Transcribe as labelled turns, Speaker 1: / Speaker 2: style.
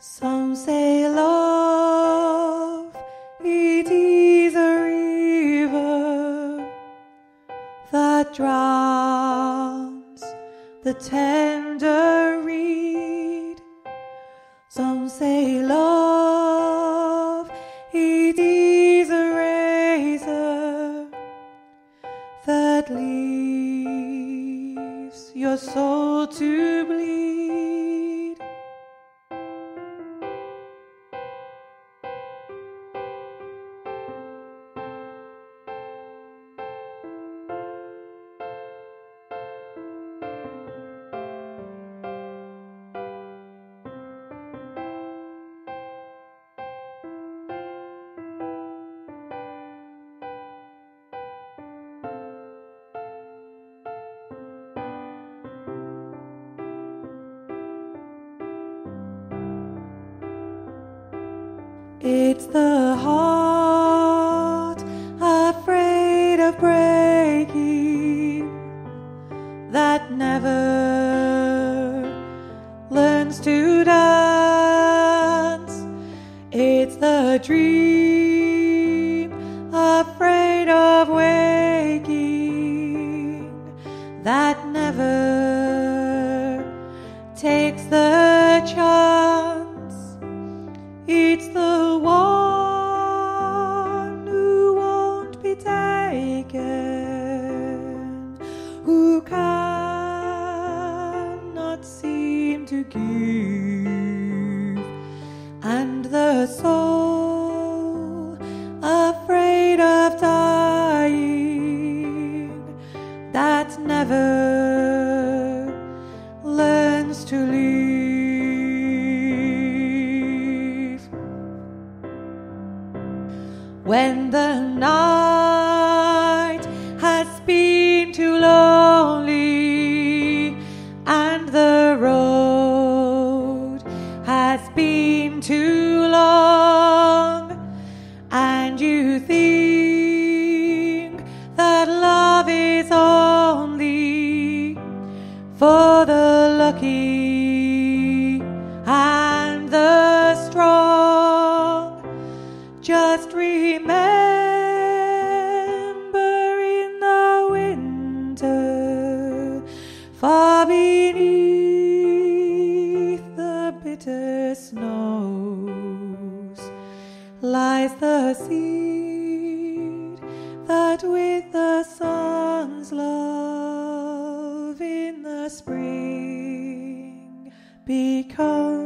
Speaker 1: Some say love, it is a river that drowns the tender reed. Some say love, it is a razor that leaves your soul to bleed. It's the heart afraid of breaking that never learns to dance. It's the dream afraid of waking that never takes the who cannot seem to give, and the soul afraid of dying that never learns to leave. When the night lonely and the road has been too long, and you think that love is only for the lucky and the strong. Just remember far beneath the bitter snows, lies the seed that with the sun's love in the spring becomes